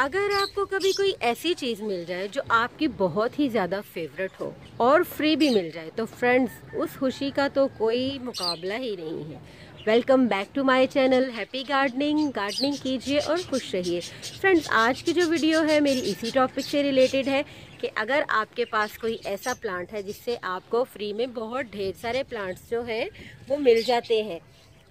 अगर आपको कभी कोई ऐसी चीज़ मिल जाए जो आपकी बहुत ही ज़्यादा फेवरेट हो और फ्री भी मिल जाए तो फ्रेंड्स उस खुशी का तो कोई मुकाबला ही नहीं है। Welcome back to my channel happy gardening gardening कीजिए और खुश रहिए। फ्रेंड्स आज की जो वीडियो है, मेरी इसी टॉपिक से रिलेटेड है कि अगर आपके पास कोई ऐसा प्लांट है जिससे आपको फ्री में बहुत ढेर सारे प्लांट्स जो हैं, वो मिल जाते हैं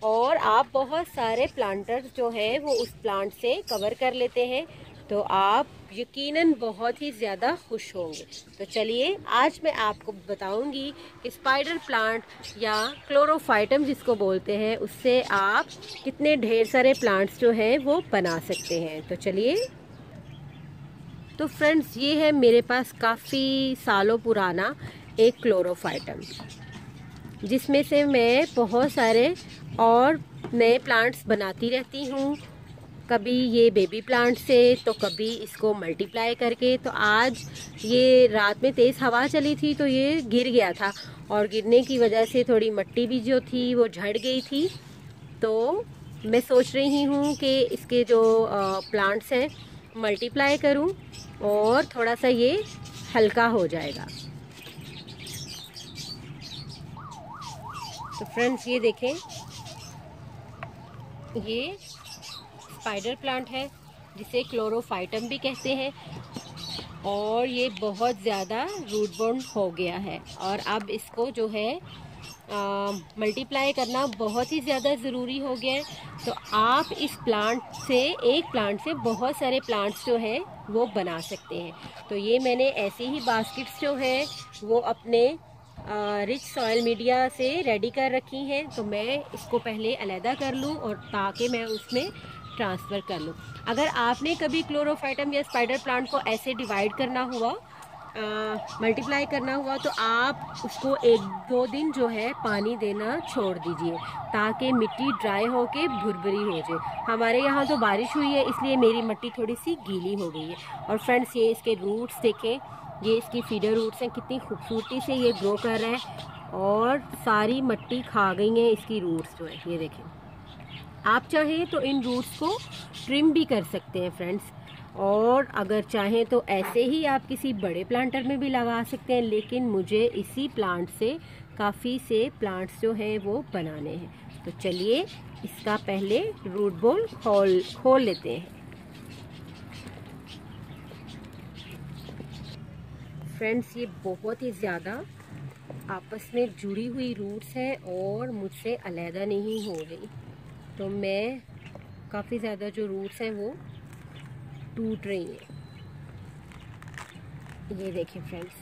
और आप बहुत सारे प्लांटर्स जो हैं, वो उस प्लांट से कवर कर लेते हैं। तो आप यकीनन बहुत ही ज़्यादा खुश होंगे। तो चलिए, आज मैं आपको बताऊँगी कि स्पाइडर प्लांट या क्लोरोफाइटम जिसको बोलते हैं, उससे आप कितने ढेर सारे प्लांट्स जो हैं वो बना सकते हैं। तो चलिए। तो फ्रेंड्स ये है मेरे पास काफ़ी सालों पुराना एक क्लोरोफाइटम जिसमें से मैं बहुत सारे और नए प्लांट्स बनाती रहती हूँ। कभी ये बेबी प्लांट से तो कभी इसको मल्टीप्लाई करके तो आज ये रात में तेज़ हवा चली थी तो ये गिर गया था। और गिरने की वजह से थोड़ी मट्टी भी जो थी, वो झड़ गई थी। तो मैं सोच रही हूँ कि इसके जो प्लांट्स हैं मल्टीप्लाई करूँ, और थोड़ा सा ये हल्का हो जाएगा। तो फ्रेंड्स ये देखें, ये स्पाइडर प्लांट है, जिसे क्लोरोफाइटम भी कहते हैं। और ये बहुत ज़्यादा रूट बोर्न हो गया है। और अब इसको जो है मल्टीप्लाई करना बहुत ही ज़्यादा ज़रूरी हो गया है। तो आप इस प्लांट से, एक प्लांट से बहुत सारे प्लांट्स जो है, वो बना सकते हैं। तो ये मैंने ऐसे ही बास्केट्स जो है, वो अपने रिच सॉयल मीडिया से रेडी कर रखी हैं। तो मैं इसको पहले अलहदा कर लूँ और ताकि मैं उसमें ट्रांसफ़र कर लो। अगर आपने कभी क्लोरोफाइटम या स्पाइडर प्लांट को ऐसे डिवाइड करना हुआ मल्टीप्लाई करना हुआ तो आप उसको एक दो दिन जो है पानी देना छोड़ दीजिए, ताकि मिट्टी ड्राई हो होके भुरभुरी हो जाए। हमारे यहाँ तो बारिश हुई है, इसलिए मेरी मिट्टी थोड़ी सी गीली हो गई है। और फ्रेंड्स, ये इसके रूट्स देखें, ये इसकी फीडर रूट्स हैं, कितनी खूबसूरती से ये ग्रो कर रहे हैं, और सारी मट्टी खा गई हैं इसकी रूट्स जो है, ये देखें। आप चाहें तो इन रूट्स को ट्रिम भी कर सकते हैं, फ्रेंड्स। और अगर चाहें तो ऐसे ही आप किसी बड़े प्लांटर में भी लगा सकते हैं, लेकिन मुझे इसी प्लांट से, काफ़ी से प्लांट्स जो हैं वो बनाने हैं। तो चलिए, इसका पहले रूट बोल खोल खोल लेते हैं। फ्रेंड्स, ये बहुत ही ज़्यादा आपस में जुड़ी हुई रूट्स हैं और मुझसे अलहदा नहीं हो रही। तो मैं काफ़ी ज़्यादा जो रूट्स हैं वो टूट रही हैं। ये देखें फ्रेंड्स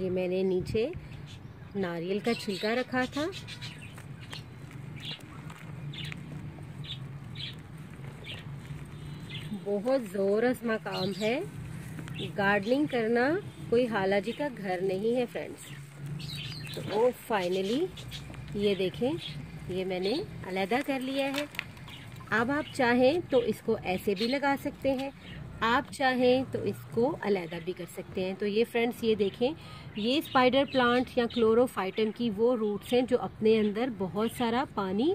ये मैंने नीचे नारियल का छिलका रखा था। बहुत ज़ोर आजमा काम है। गार्डनिंग करना कोई हालाजी का घर नहीं है फ्रेंड्स तो फाइनली ये देखें ये मैंने अलहदा कर लिया है। अब आप चाहें तो इसको ऐसे भी लगा सकते हैं। आप चाहें तो इसको अलहदा भी कर सकते हैं। तो ये फ्रेंड्स ये देखें, ये स्पाइडर प्लांट या क्लोरोफाइटम की वो रूट्स हैं जो अपने अंदर बहुत सारा पानी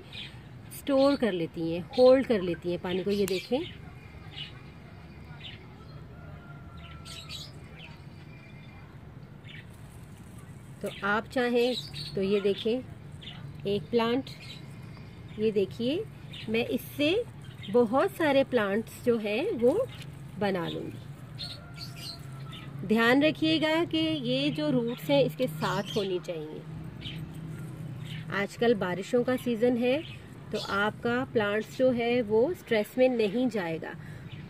स्टोर कर लेती हैं होल्ड कर लेती हैं पानी को। ये देखें। तो आप चाहें तो ये देखें। एक प्लांट ये देखिए, मैं इससे बहुत सारे प्लांट्स जो हैं, वो बना लूँगी। ध्यान रखिएगा कि ये जो रूट्स हैं, इसके साथ होनी चाहिए। आजकल बारिशों का सीज़न है तो आपका प्लांट्स जो है, वो स्ट्रेस में नहीं जाएगा।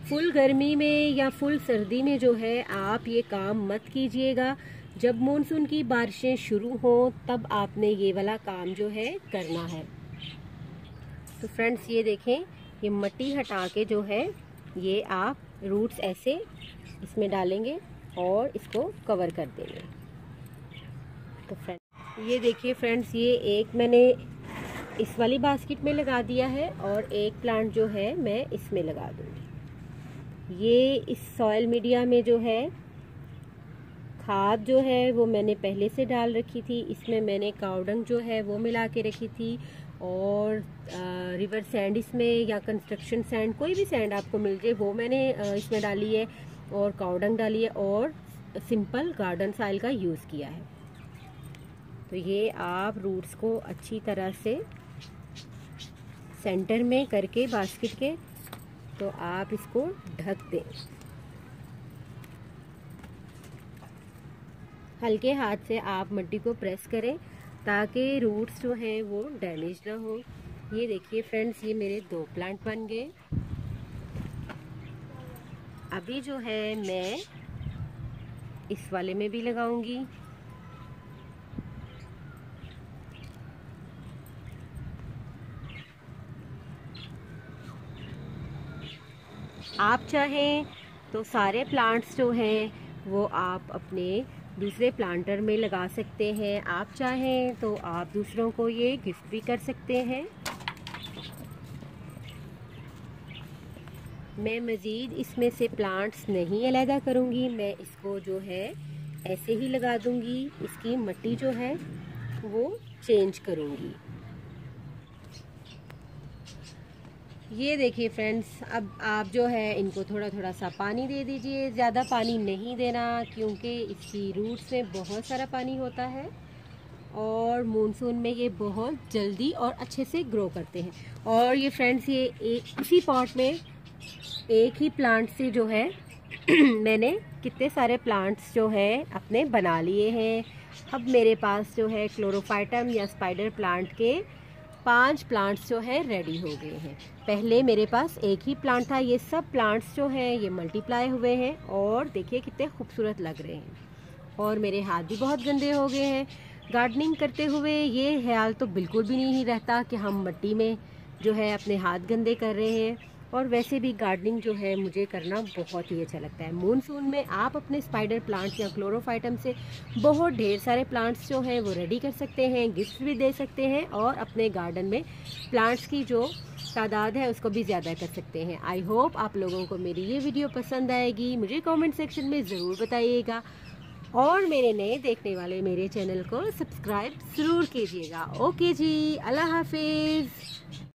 फुल गर्मी में या फुल सर्दी में जो है, आप ये काम मत कीजिएगा। जब मानसून की बारिशें शुरू हो, तब आपने ये वाला काम जो है करना है। तो फ्रेंड्स, ये देखें, ये मट्टी हटा के जो है, ये आप रूट्स ऐसे इसमें डालेंगे और इसको कवर कर देंगे। तो फ्रेंड्स ये देखिए फ्रेंड्स ये एक मैंने इस वाली बास्केट में लगा दिया है और एक प्लांट जो है, मैं इसमें लगा दूँगी। ये इस सॉयल मीडिया में जो है खाद जो है वो मैंने पहले से डाल रखी थी इसमें मैंने काउडंग जो है वो मिला के रखी थी और आ, रिवर सैंड इसमें या कंस्ट्रक्शन सैंड कोई भी सैंड आपको मिल जाए वो मैंने इसमें डाली है और काउडंग डाली है और सिंपल गार्डन साइल का यूज़ किया है। तो ये आप रूट्स को अच्छी तरह से सेंटर में करके बास्केट के तो आप इसको ढक दें। हल्के हाथ से आप मट्टी को प्रेस करें ताकि रूट्स जो हैं वो डैमेज ना हो। ये देखिए फ्रेंड्स ये मेरे दो प्लांट बन गए। अभी जो है मैं इस वाले में भी लगाऊँगी। आप चाहें तो सारे प्लांट्स जो हैं वो आप अपने दूसरे प्लांटर में लगा सकते हैं। आप चाहें तो आप दूसरों को ये गिफ्ट भी कर सकते हैं। मैं मज़ीद इसमें से प्लांट्स नहीं अलहदा करूँगी। मैं इसको जो है, ऐसे ही लगा दूँगी। इसकी मट्टी जो है, वो चेंज करूँगी। ये देखिए फ्रेंड्स अब आप जो है इनको थोड़ा थोड़ा सा पानी दे दीजिए। ज़्यादा पानी नहीं देना, क्योंकि इसकी रूट्स में बहुत सारा पानी होता है और मानसून में ये बहुत जल्दी और अच्छे से ग्रो करते हैं। और ये फ्रेंड्स ये एक इसी पॉट में एक ही प्लांट से जो है मैंने कितने सारे प्लांट्स जो है अपने बना लिए हैं। अब मेरे पास जो है क्लोरोफाइटम या स्पाइडर प्लांट के पाँच प्लांट्स जो है रेडी हो गए हैं। पहले मेरे पास एक ही प्लांट था, ये सब प्लांट्स जो हैं, ये मल्टीप्लाई हुए हैं और देखिए कितने खूबसूरत लग रहे हैं। और मेरे हाथ भी बहुत गंदे हो गए हैं। गार्डनिंग करते हुए ये ख्याल तो बिल्कुल भी नहीं रहता कि हम मिट्टी में जो है अपने हाथ गंदे कर रहे हैं। और वैसे भी गार्डनिंग जो है मुझे करना बहुत ही अच्छा लगता है। मानसून में आप अपने स्पाइडर प्लांट्स या क्लोरोफाइटम से बहुत ढेर सारे प्लांट्स जो हैं वो रेडी कर सकते हैं गिफ्ट भी दे सकते हैं और अपने गार्डन में प्लांट्स की जो तादाद है उसको भी ज़्यादा कर सकते हैं। आई होप आप लोगों को मेरी ये वीडियो पसंद आएगी। मुझे कमेंट सेक्शन में ज़रूर बताइएगा और मेरे नए देखने वाले मेरे चैनल को सब्सक्राइब ज़रूर कीजिएगा। ओके जी, अल्लाह हाफिज़।